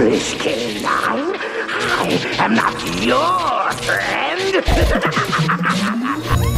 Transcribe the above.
foolish killing now. I am not your friend.